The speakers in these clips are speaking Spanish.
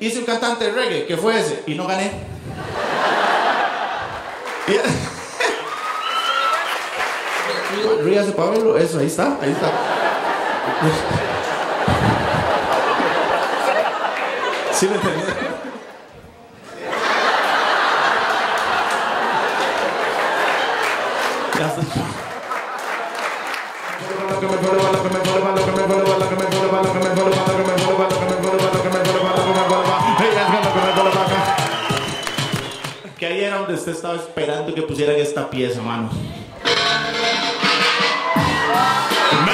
hice un cantante de reggae, que fue ese, y no gané. Ríase, Pablo, eso, ahí está, ahí está. ¿Sí me entendés? Ya está. Que ahí era donde usted estaba esperando que pusieran esta pieza, mano.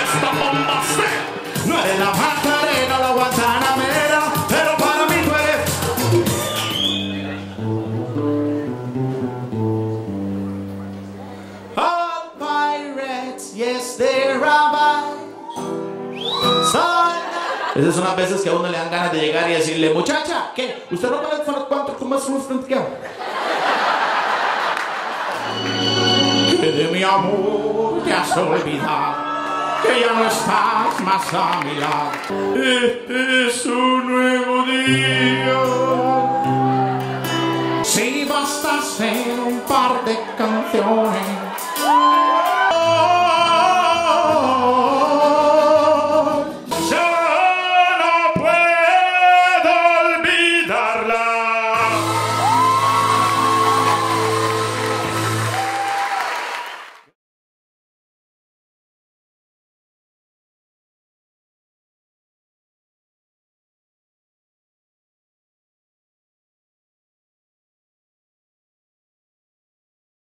Esta bomba se- no eres la Macarena la Guantanamera, pero para mí tú eres All pirates, yes, they're Esas son las veces que a uno le dan ganas de llegar y decirle, muchacha, ¿qué? ¿Usted no el cuánto? ¿Cómo es un de mi amor te has olvidado, que ya no estás más a mi lado. Este es un nuevo día. Si basta hacer un par de canciones